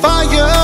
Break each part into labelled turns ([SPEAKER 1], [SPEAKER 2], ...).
[SPEAKER 1] Fire.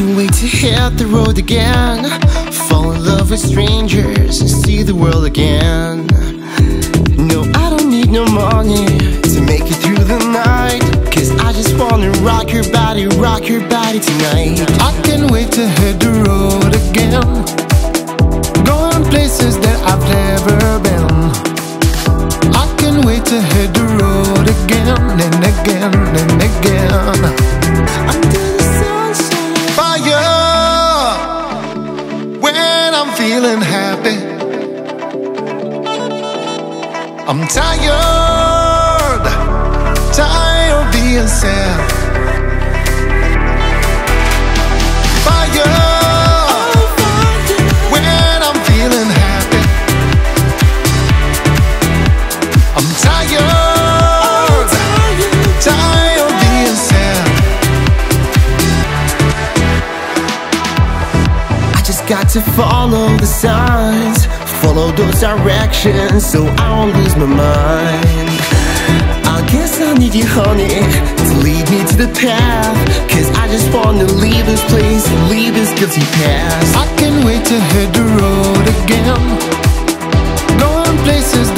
[SPEAKER 1] Can't wait to hit the road again. Fall in love with strangers and see the world again. No, I don't need no money to make it through the night. Cause I just wanna rock your body, rock your body tonight. I can't wait to hit the road again. Going places that I've never been. Feeling happy. I'm tired, tired of being sad. Got to follow the signs, follow those directions so I don't lose my mind. I guess I need you, honey, to lead me to the path. Cause I just wanna leave this place and leave this guilty past. I can't wait to hit the road again, going places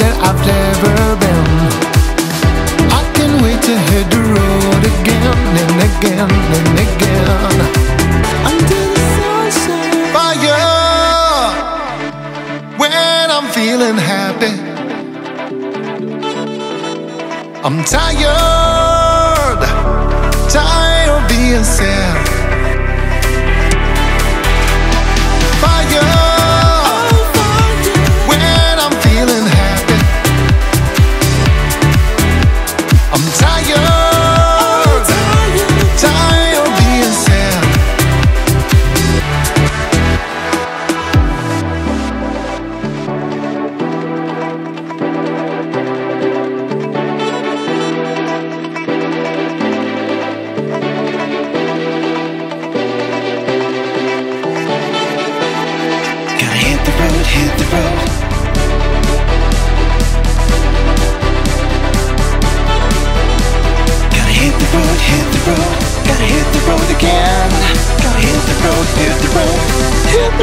[SPEAKER 1] feeling happy. I'm tired, tired of being sad.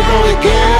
[SPEAKER 2] Road again.